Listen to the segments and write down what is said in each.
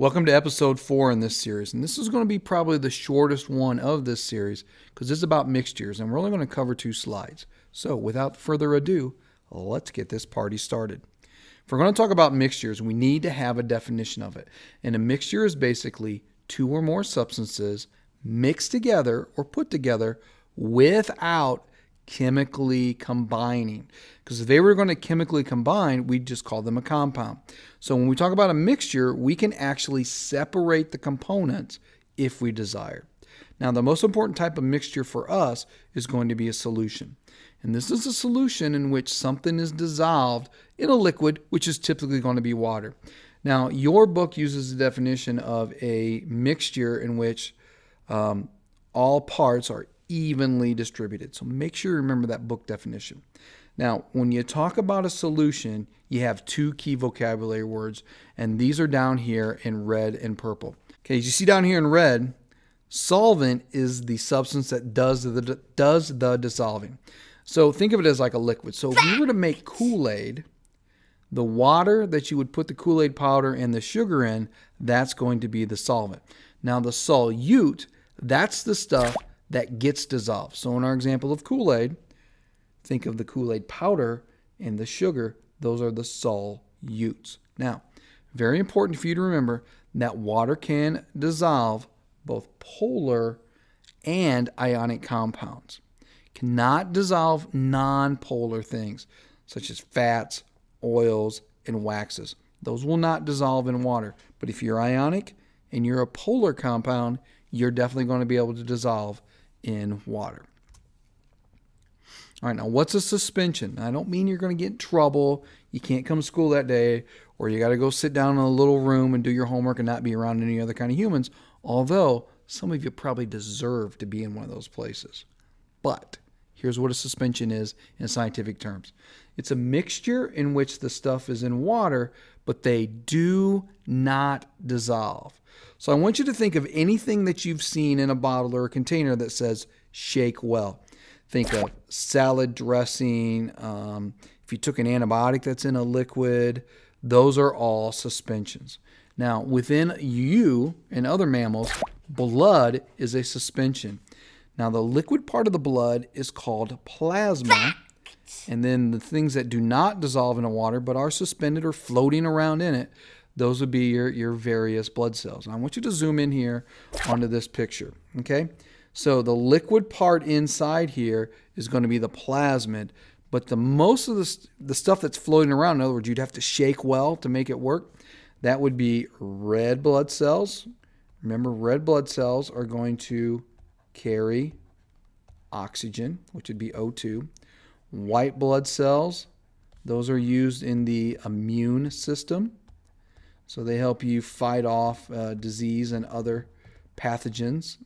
Welcome to episode four in this series. And this is going to be probably the shortest one of this series because it's about mixtures and we're only going to cover two slides. So without further ado, let's get this party started. If we're going to talk about mixtures, we need to have a definition of it. And a mixture is basically two or more substances mixed together or put together without chemically combining. Because if they were going to chemically combine, we'd just call them a compound. So when we talk about a mixture, we can actually separate the components if we desire. Now, the most important type of mixture for us is going to be a solution. And this is a solution in which something is dissolved in a liquid, which is typically going to be water. Now, your book uses the definition of a mixture in which um, all parts are evenly distributed. So make sure you remember that book definition. Now, when you talk about a solution, you have two key vocabulary words, and these are down here in red and purple. Okay, as you see down here in red, solvent is the substance that does the does the dissolving. So think of it as like a liquid. So if you were to make Kool-Aid, the water that you would put the Kool-Aid powder and the sugar in, that's going to be the solvent. Now the solute, that's the stuff that gets dissolved. So in our example of Kool-Aid, think of the Kool-Aid powder and the sugar. Those are the solutes. Now, very important for you to remember that water can dissolve both polar and ionic compounds. Cannot dissolve non-polar things such as fats, oils, and waxes. Those will not dissolve in water. But if you're ionic and you're a polar compound, you're definitely going to be able to dissolve in water. All right, now what's a suspension? I don't mean you're going to get in trouble. You can't come to school that day, or you got to go sit down in a little room and do your homework and not be around any other kind of humans. Although some of you probably deserve to be in one of those places. But here's what a suspension is in scientific terms it's a mixture in which the stuff is in water, but they do not dissolve. So I want you to think of anything that you've seen in a bottle or a container that says shake well. Think of salad dressing. Um, if you took an antibiotic that's in a liquid, those are all suspensions. Now, within you and other mammals, blood is a suspension. Now, the liquid part of the blood is called plasma. And then the things that do not dissolve in a water but are suspended or floating around in it, those would be your, your various blood cells. And I want you to zoom in here onto this picture, okay? So the liquid part inside here is going to be the plasma, but the most of the, the stuff that's floating around, in other words, you'd have to shake well to make it work, that would be red blood cells. Remember, red blood cells are going to carry oxygen, which would be O2. White blood cells, those are used in the immune system. So they help you fight off uh, disease and other pathogens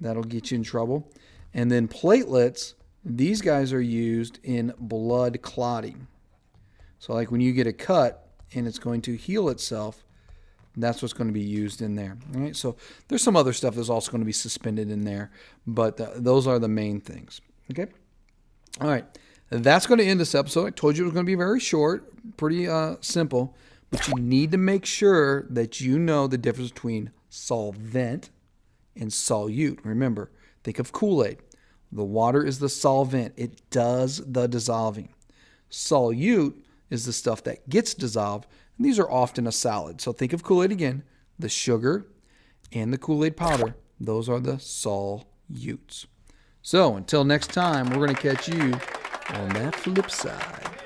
that'll get you in trouble. And then platelets, these guys are used in blood clotting. So, like when you get a cut and it's going to heal itself, that's what's going to be used in there. All right. So there's some other stuff that's also going to be suspended in there, but th those are the main things. Okay. All right. That's going to end this episode. I told you it was going to be very short, pretty uh, simple. But you need to make sure that you know the difference between solvent and solute. Remember, think of Kool Aid. The water is the solvent, it does the dissolving. Solute is the stuff that gets dissolved, and these are often a solid. So think of Kool Aid again. The sugar and the Kool Aid powder, those are the solutes. So until next time, we're going to catch you on that flip side.